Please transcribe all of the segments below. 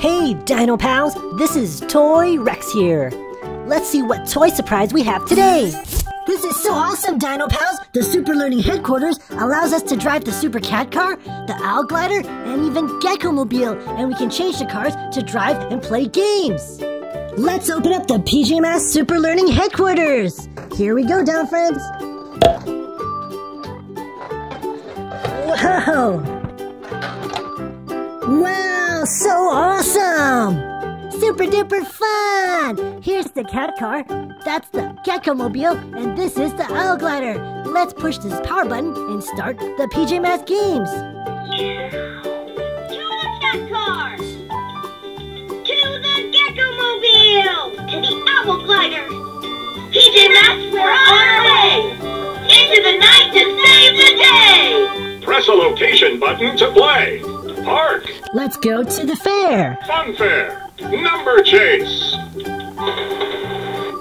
Hey, Dino Pals! This is Toy Rex here. Let's see what toy surprise we have today. This is so awesome, Dino Pals! The Super Learning Headquarters allows us to drive the Super Cat Car, the Owl Glider, and even Gecko Mobile, and we can change the cars to drive and play games. Let's open up the PJ Masks Super Learning Headquarters! Here we go, down Friends! Whoa! Wow, so awesome! Super duper fun! Here's the cat car, that's the Gecko Mobile, and this is the Owl Glider. Let's push this power button and start the PJ Masks games. To the cat car! Gecko-mobile! To the Owl Glider! PJ Masks, we're on our way! Into the night to save the day! Press a location button to play. Park, Let's go to the fair. fun fair, number chase.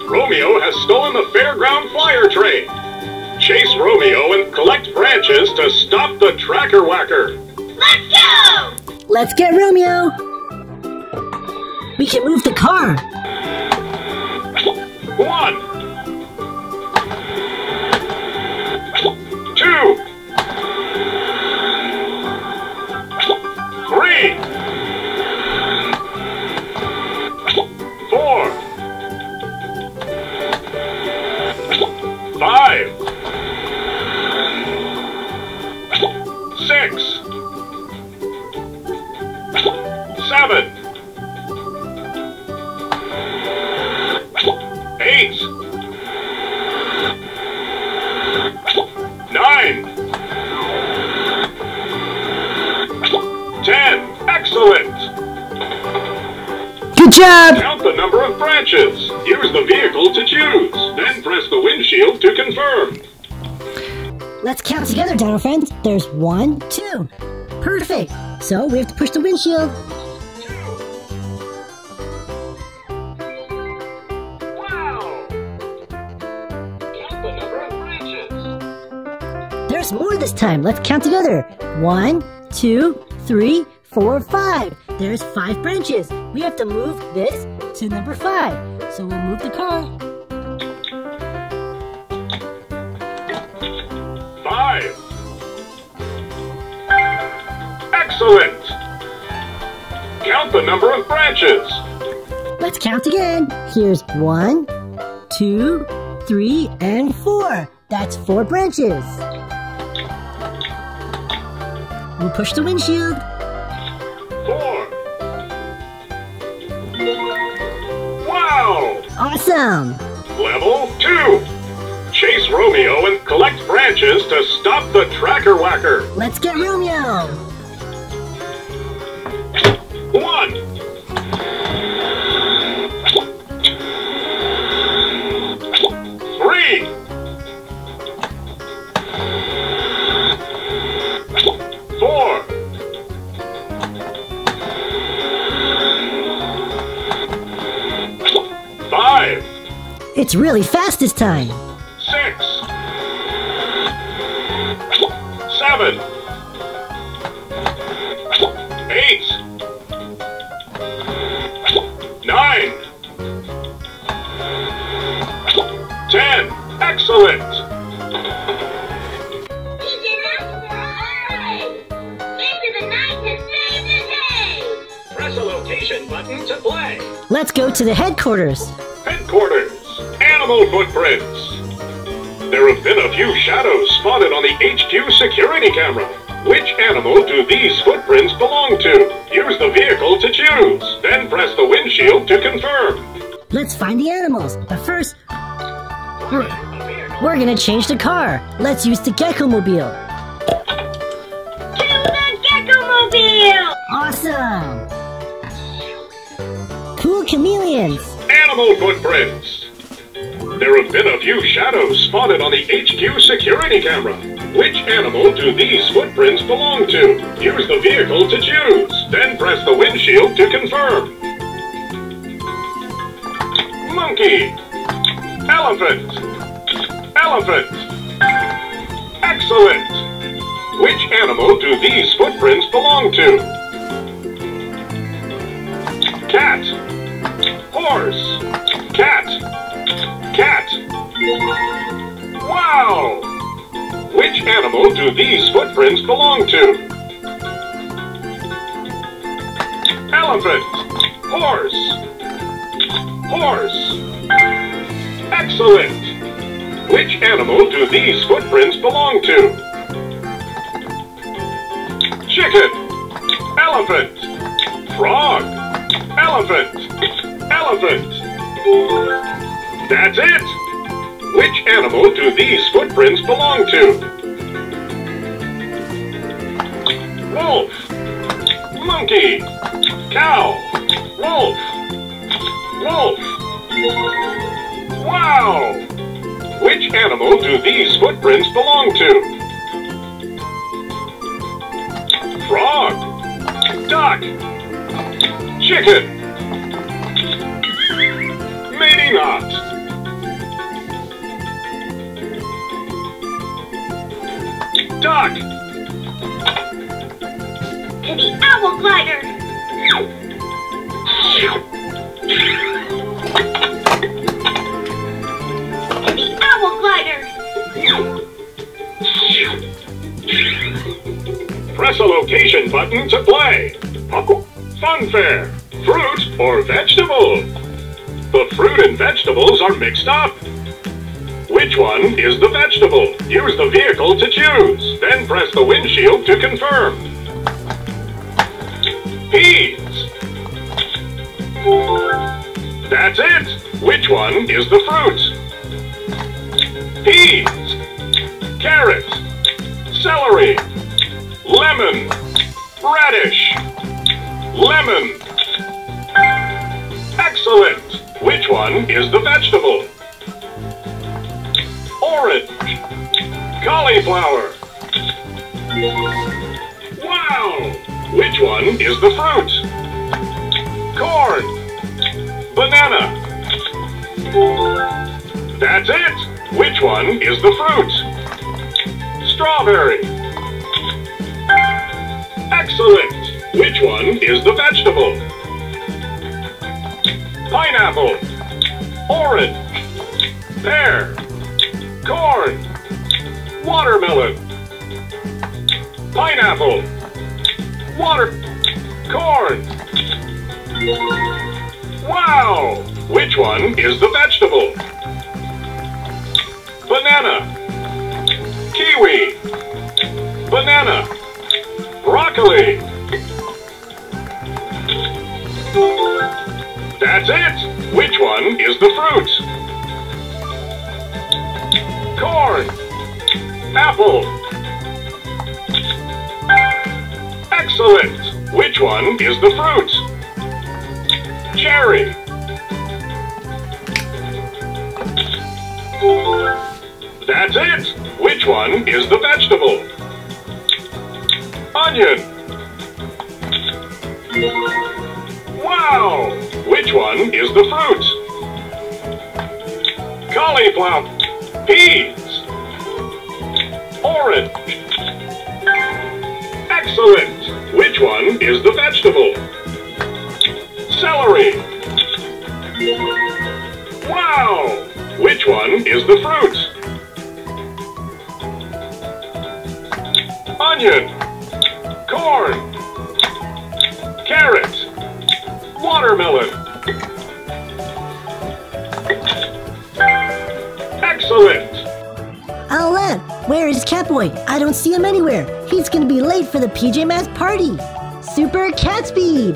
Romeo has stolen the fairground flyer train. Chase Romeo and collect branches to stop the tracker whacker. Let's go! Let's get Romeo. We can move the car. One, two, three, vehicle to choose. Then press the windshield to confirm. Let's count together, Dino Friends. There's one, two. Perfect. So we have to push the windshield. Wow. There's more this time. Let's count together. One, two, three, four, five. There's five branches. We have to move this to number five. So we'll move the car. Five. Excellent. Count the number of branches. Let's count again. Here's one, two, three, and four. That's four branches. We'll push the windshield. Awesome! Level 2! Chase Romeo and collect branches to stop the Tracker Whacker! Let's get Romeo! 1. It's really fast this time. Six. Seven. Eight. Nine. Ten. Excellent. PJ Masks, we're on our way! Into the night to save the day! Press a location button to play. Let's go to the headquarters. Headquarters. Animal footprints. There have been a few shadows spotted on the HQ security camera. Which animal do these footprints belong to? Use the vehicle to choose. Then press the windshield to confirm. Let's find the animals. But first, we're, we're gonna change the car. Let's use the Gecko Mobile. To the Gecko-mobile! Awesome. Cool chameleons. Animal footprints. There have been a few shadows spotted on the HQ security camera. Which animal do these footprints belong to? Use the vehicle to choose. Then press the windshield to confirm. Monkey. Elephant. Elephant. Excellent. Which animal do these footprints belong to? Cat. Horse. Cat. Wow! Which animal do these footprints belong to? Elephant. Horse. Horse. Excellent. Which animal do these footprints belong to? Chicken. Elephant. Frog. Elephant. Elephant. That's it. Which animal do these footprints belong to? Wolf. Monkey. Cow. Wolf. Wolf. Wow! Which animal do these footprints belong to? Frog. Duck. Chicken. Maybe not. To the owl glider. To the owl glider. Press a location button to play. Funfair. Fruit or vegetable? The fruit and vegetables are mixed up. Which one is the vegetable? Use the to choose. Then press the windshield to confirm. Peas. That's it. Which one is the fruit? Peas. Carrot. Celery. Lemon. Radish. Lemon. Excellent. Which one is the vegetable? Orange. Cauliflower. Wow! Which one is the fruit? Corn. Banana. That's it. Which one is the fruit? Strawberry. Excellent. Which one is the vegetable? Pineapple. Orange. Pear. Corn. Watermelon. Pineapple. Water. Corn. Wow! Which one is the vegetable? Banana. Kiwi. Banana. Broccoli. That's it! Which one is the fruit? Corn. Apple. Excellent! Which one is the fruit? Cherry. That's it! Which one is the vegetable? Onion. Wow! Which one is the fruit? Cauliflower. Peas. Orange. Excellent! Which one is the vegetable? Celery. Wow! Which one is the fruit? Onion. Corn. Carrot. Watermelon. Catboy? I don't see him anywhere. He's gonna be late for the PJ Masks party. Super Cat Speed!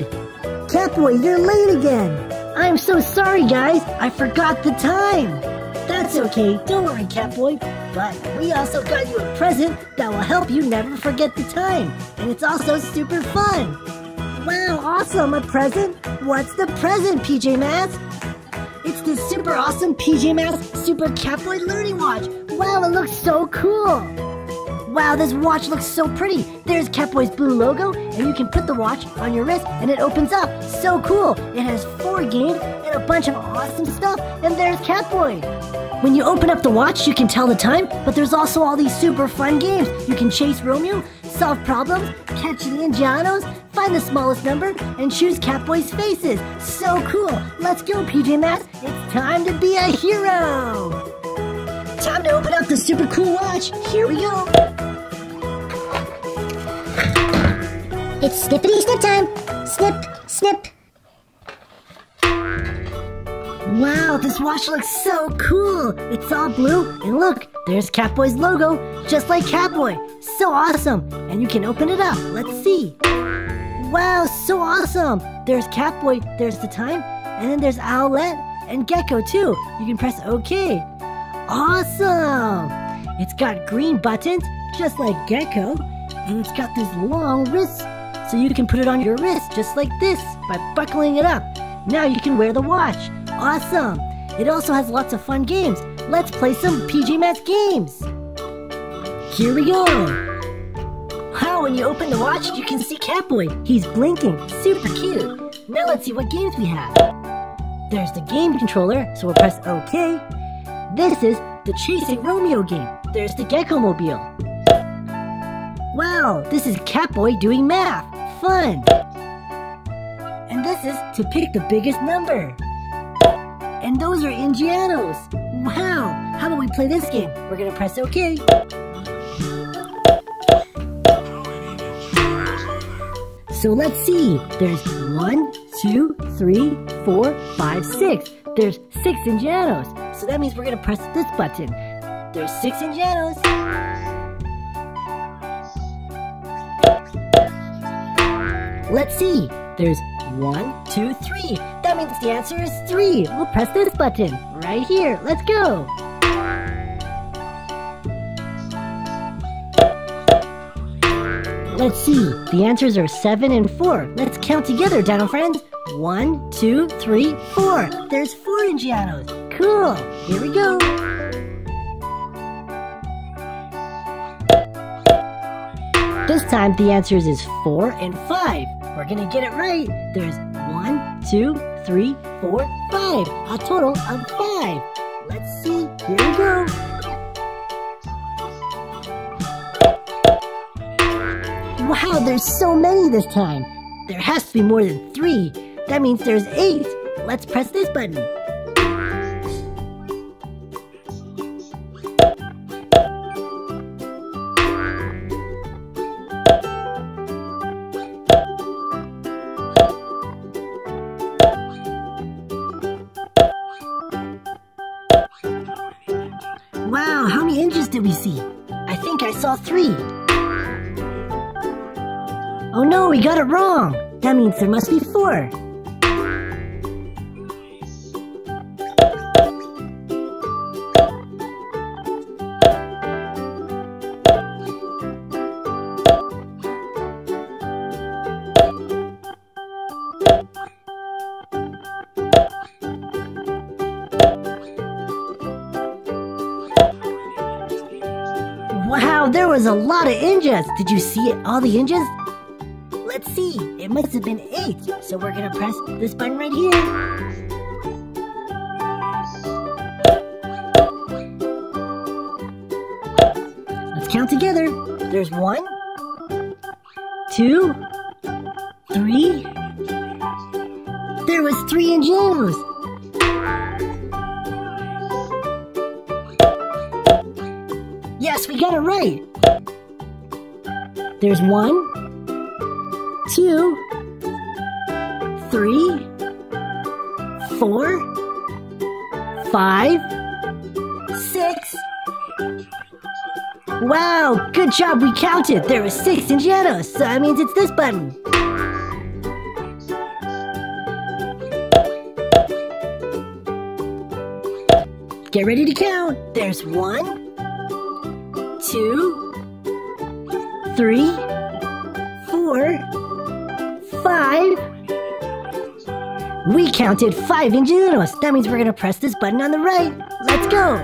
Catboy, you're late again. I'm so sorry, guys. I forgot the time. That's okay. Don't worry, Catboy. But we also got you a present that will help you never forget the time. And it's also super fun. Wow, awesome. A present? What's the present, PJ Masks? It's this super awesome PJ Masks Super Catboy Learning Watch. Wow, it looks so cool. Wow, this watch looks so pretty. There's Catboy's blue logo, and you can put the watch on your wrist and it opens up. So cool. It has four games and a bunch of awesome stuff, and there's Catboy. When you open up the watch, you can tell the time, but there's also all these super fun games. You can chase Romeo, solve problems, catch the Ninjalinos, find the smallest number, and choose Catboy's faces. So cool. Let's go, PJ Masks. It's time to be a hero. Open up the super cool watch. Here we go. It's snippity snip time. Snip, snip. Wow, this watch looks so cool. It's all blue, and look, there's Catboy's logo, just like Catboy. So awesome. And you can open it up. Let's see. Wow, so awesome. There's Catboy, there's the time, and then there's Owlette and Gecko too. You can press OK. Awesome. It's got green buttons, just like Gecko, and it's got this long wrist, so you can put it on your wrist just like this by buckling it up. Now you can wear the watch. Awesome! It also has lots of fun games. Let's play some PJ Masks games. Here we go. Wow, when you open the watch, you can see Catboy. He's blinking. Super cute. Now let's see what games we have. There's the game controller, so we'll press OK. This is the Chasing Romeo game. There's the Gecko Mobile. Wow, this is Catboy doing math. Fun. And this is to pick the biggest number. And those are Ninjalinos. Wow, how about we play this game? We're gonna press OK. So let's see. There's one, two, three, four, five, six. There's six Ninjalinos. So that means we're gonna press this button. There's six Ninjalinos. Let's see. There's one, two, three. That means the answer is three. We'll press this button right here. Let's go. Let's see. The answers are seven and four. Let's count together, Dino friends. One, two, three, four. There's four Ninjalinos. Cool. Here we go. This time the answers is four and five. We're gonna get it right. There's one, two, three, four, five. A total of five. Let's see. Here we go. Wow, there's so many this time. There has to be more than three. That means there's eight. Let's press this button. Three. Oh no, we got it wrong. That means there must be four. Was a lot of ninjas. Did you see it? All the ninjas? Let's see. It must have been eight. So we're gonna press this button right here. Let's count together. There's one, two, three. There was three Ninjalinos. Yes, we got it right. There's one, two, three, four, five, six. Wow, good job, we counted. There are six Ninjalinos, so that means it's this button. Get ready to count. There's one, two, three, four, five. We counted five Ninjalinos. That means we're gonna press this button on the right. Let's go.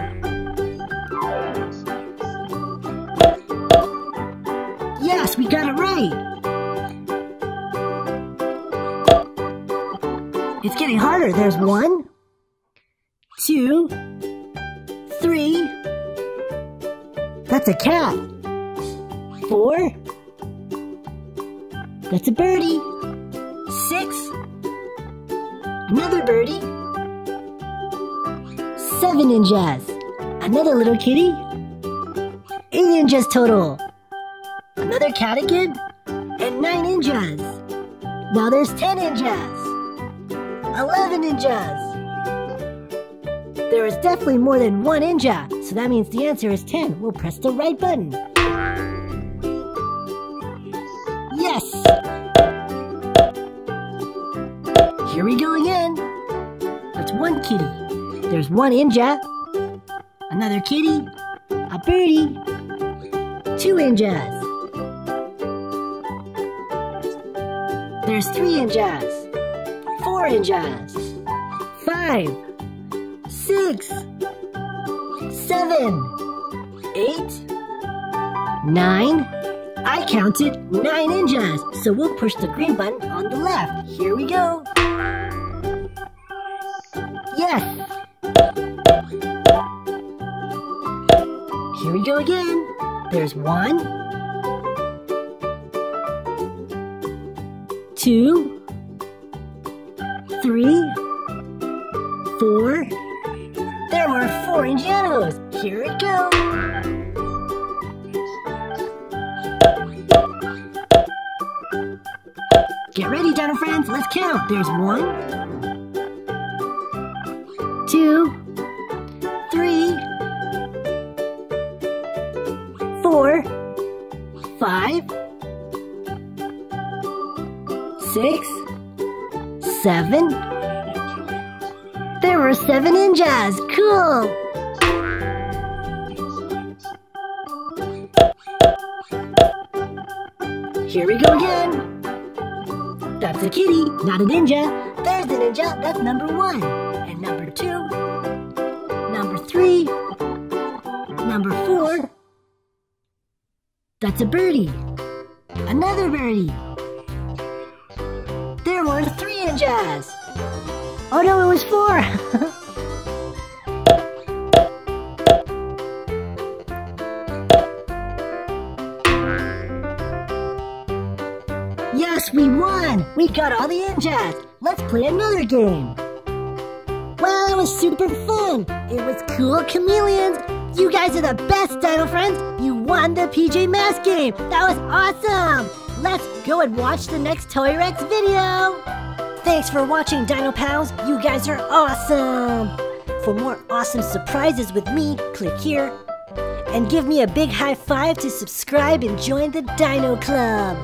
Yes, we got it right. It's getting harder. There's one, two, three. That's a cat. Four. That's a birdie. Six. Another birdie. Seven ninjas. Another little kitty. Eight ninjas total. Another cat. And nine ninjas. Now there's ten ninjas. Eleven ninjas. There is definitely more than one ninja, so that means the answer is 10. We'll press the right button. One ninja, eh? another kitty, a birdie, two ninjas. There's three ninjas, four ninjas, five, six, seven, eight, nine. I counted nine ninjas, so we'll push the green button on the left. Here we go. Yes. We go again. There's one, two, three, four. There were four Ninjalinos. Here it goes. Get ready, Dino friends. Let's count. There's one, two, six, seven. There were seven ninjas. Cool. Here we go again. That's a kitty, not a ninja. There's the ninja. That's number one. And number two. Number three. Number four. That's a birdie. Another birdie. There were three ninjas. Oh no, it was four. yes, we won. We got all the ninjas. Let's play another game. Well, it was super fun. It was cool chameleons. You guys are the best, Dino friends. You won the PJ Masks game. That was awesome. Let's go and watch the next Toy Rex video. Thanks for watching, Dino Pals. You guys are awesome. For more awesome surprises with me, click here. And give me a big high five to subscribe and join the Dino Club.